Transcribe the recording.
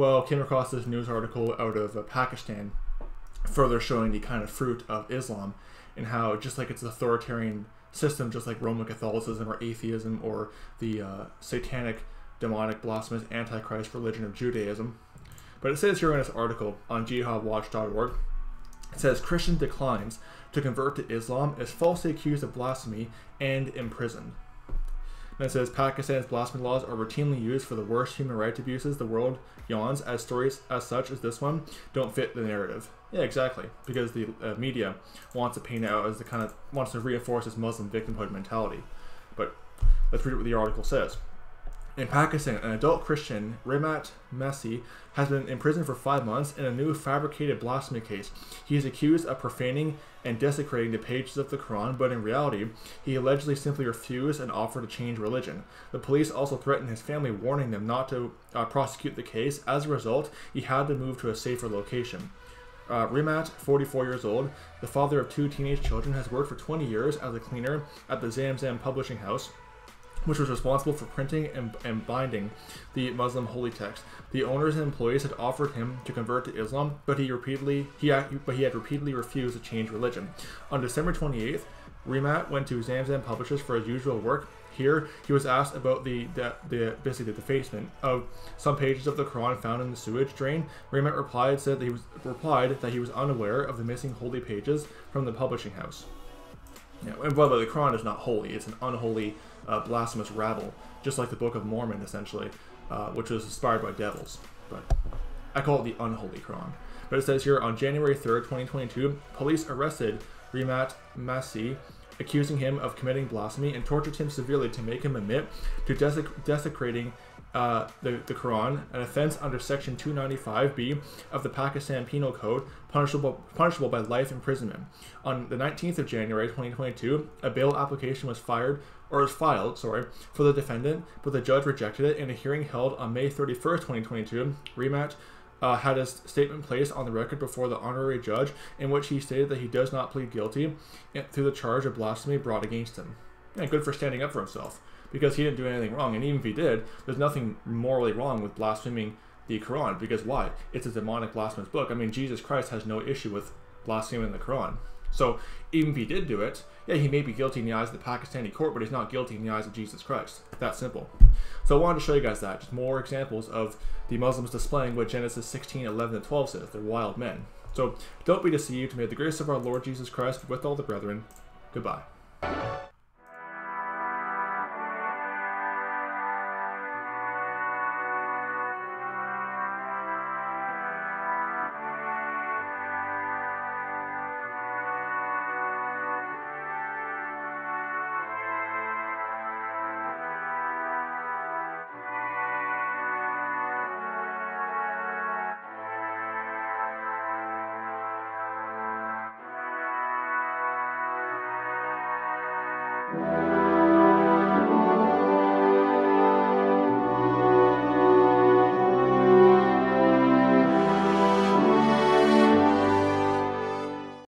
well, came across this news article out of uh, Pakistan, further showing the kind of fruit of Islam and how just like it's authoritarian system, just like Roman Catholicism or atheism or the uh, satanic, demonic, blasphemous, antichrist religion of Judaism. But it says here in this article on jihadwatch.org, it says Christian declines to convert to Islam is falsely accused of blasphemy and imprisoned. And it says Pakistan's blasphemy laws are routinely used for the worst human rights abuses the world yawns as stories as such as this one don't fit the narrative. Yeah, exactly. Because the uh, media wants to paint out as the kind of wants to reinforce this Muslim victimhood mentality. But let's read what the article says. In Pakistan, an adult Christian, Rimat Masih, has been imprisoned for five months in a new fabricated blasphemy case. He is accused of profaning and desecrating the pages of the Quran, but in reality, he allegedly simply refused an offer to change religion. The police also threatened his family, warning them not to uh, prosecute the case. As a result, he had to move to a safer location. Uh, Rimat, 44 years old, the father of two teenage children, has worked for 20 years as a cleaner at the Zamzam Publishing House which was responsible for printing and, and, binding the Muslim holy text. The owners and employees had offered him to convert to Islam, but he repeatedly he but he had repeatedly refused to change religion. On December 28th, Rimat went to Zamzam Publishers for his usual work. Here, he was asked about the, the, the basically the defacement of some pages of the Quran found in the sewage drain. Rimat replied said that he was replied that he was unaware of the missing holy pages from the publishing house. Yeah, and by the way, the Quran is not holy; it's an unholy uh, blasphemous rabble, just like the Book of Mormon, essentially, uh, which was inspired by devils. But I call it the unholy Quran. But it says here on January 3rd, 2022, police arrested Rimat Masih, accusing him of committing blasphemy and tortured him severely to make him admit to desec- desecrating uh, the, the Quran, an offense under Section 295B of the Pakistan Penal Code, punishable, punishable by life imprisonment. On the 19th of January 2022, a bail application was fired or was filed, sorry, for the defendant, but the judge rejected it. In a hearing held on May 31st, 2022, Rimat uh, had a statement placed on the record before the honorary judge in which he stated that he does not plead guilty to the charge of blasphemy brought against him. Yeah, good for standing up for himself because he didn't do anything wrong. And even if he did, there's nothing morally wrong with blaspheming the Quran because why? It's a demonic blasphemous book. I mean, Jesus Christ has no issue with blaspheming the Quran. So even if he did do it, yeah, he may be guilty in the eyes of the Pakistani court, but he's not guilty in the eyes of Jesus Christ. That simple. So I wanted to show you guys that. Just more examples of the Muslims displaying what Genesis 16, 11, and 12 says. They're wild men. So don't be deceived. May the grace of our Lord Jesus Christ with all the brethren. Goodbye.